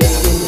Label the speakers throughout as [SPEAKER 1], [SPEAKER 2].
[SPEAKER 1] down.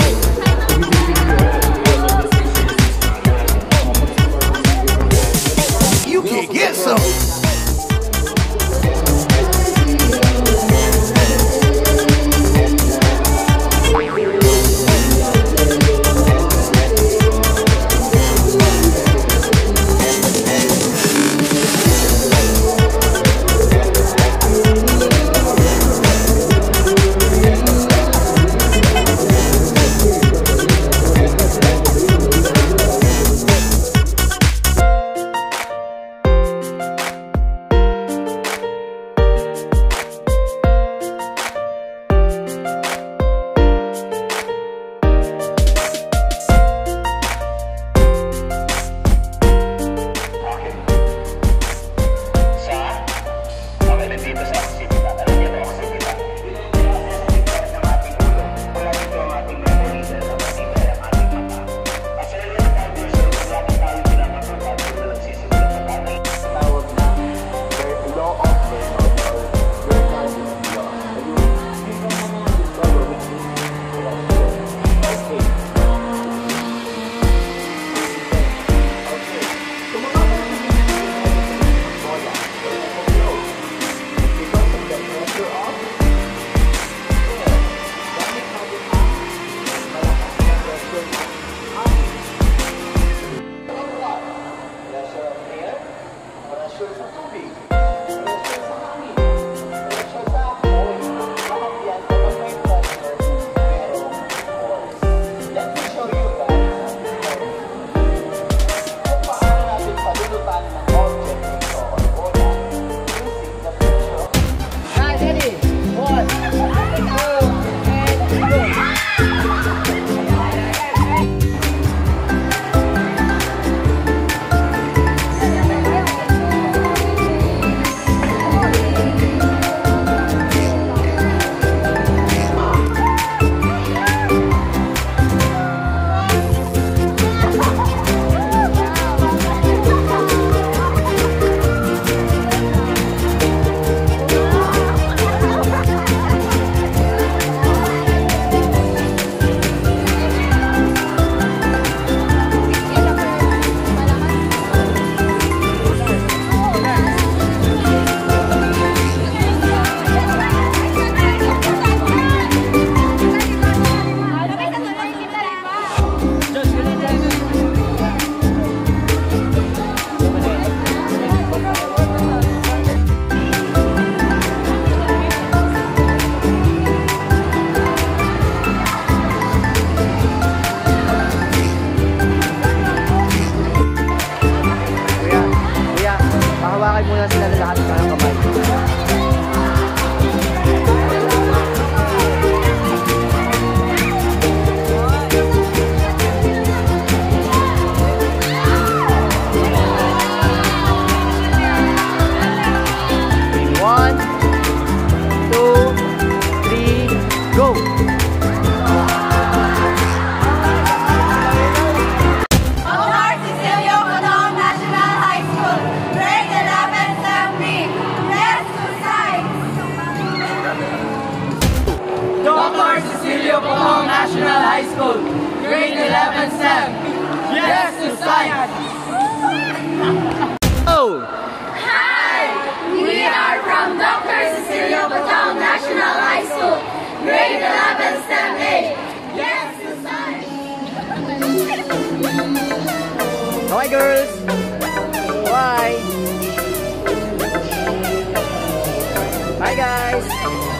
[SPEAKER 1] Girls! Bye! Bye guys!